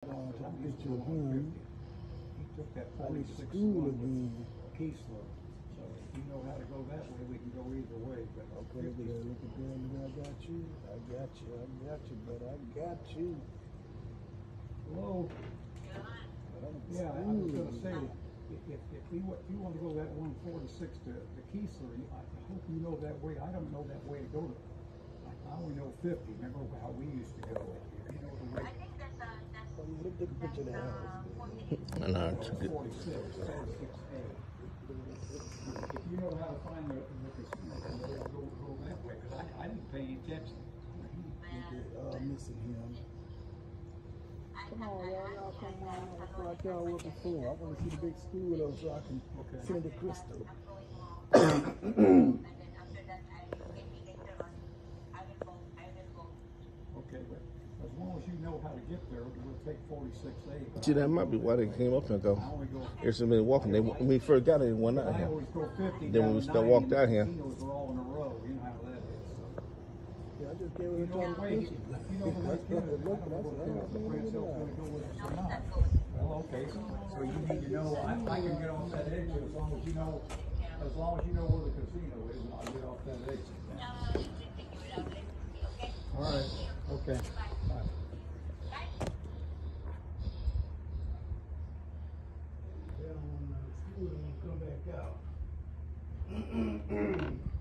Uh, to get you home. He took that I forty-six school again. with Keesler. So if you know how to go that way, we can go either way, but. Okay, at that, look at that, I got you, I got you, I got you, but I got you. Hello? Yeah, I was gonna say, if, if you, wanna go that one forty-six to, to Keesler, I I hope you know that way, I don't know that way to go to. I I only know fifty, remember how we used to go, you know the way. Oh, yeah, look, take a picture of that house. I know. It's good. If you know how to find the, the casino, then go, go that way, cause I, I didn't pay any attention. Uh, missing him. Come on, y'all, y'all come on, that's what y'all looking for. I wanna see the big school though, so I can Okay. send it Crystal. Okay, but as long as you know how to get there, we'll take forty-six A. See, that might be why they came up and go. I only go, There's so many walking. They, when we first got here, one out here. fifty. Then when we to start walked out here. Casinos are all in a row, you know how so. Yeah, I just gave You know the way, picture. you know the That's to what do it it. I looked don't know like. what the That's Brancell's what it gonna looked go with us or not. Well, okay, so, so you need to know, I, I can get off that exit as long as you know, as long as you know where the casino is, I'll get off that exit. All right, okay, bye.